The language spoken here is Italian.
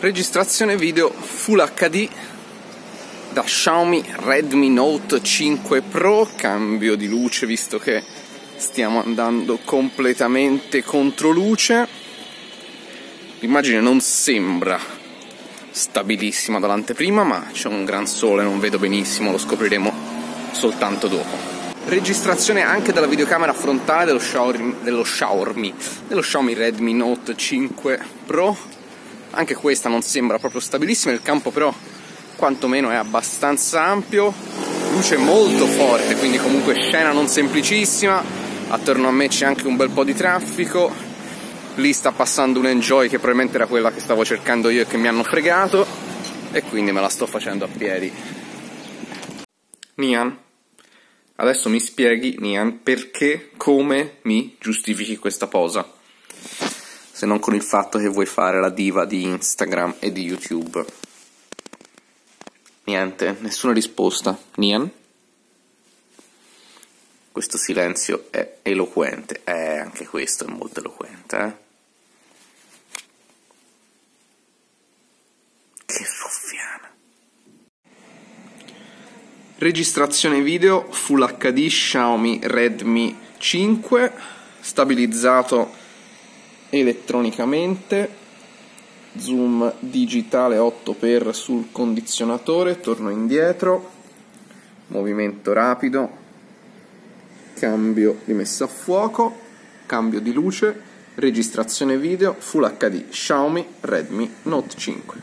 registrazione video Full HD da Xiaomi Redmi Note 5 Pro, cambio di luce visto che stiamo andando completamente contro luce. L'immagine non sembra stabilissima dall'anteprima, ma c'è un gran sole, non vedo benissimo, lo scopriremo soltanto dopo. Registrazione anche dalla videocamera frontale dello Xiaomi, dello Xiaomi, dello Xiaomi Redmi Note 5 Pro anche questa non sembra proprio stabilissima, il campo però quantomeno è abbastanza ampio, luce molto forte, quindi comunque scena non semplicissima, attorno a me c'è anche un bel po' di traffico, lì sta passando un Enjoy che probabilmente era quella che stavo cercando io e che mi hanno fregato, e quindi me la sto facendo a piedi. Nian, adesso mi spieghi, Nian, perché, come mi giustifichi questa posa se non con il fatto che vuoi fare la diva di Instagram e di YouTube. Niente, nessuna risposta. Nian? Questo silenzio è eloquente. Eh, anche questo è molto eloquente, eh? Che soffiana. Registrazione video Full HD Xiaomi Redmi 5 stabilizzato elettronicamente zoom digitale 8x sul condizionatore torno indietro movimento rapido cambio di messa a fuoco cambio di luce registrazione video full HD Xiaomi Redmi Note 5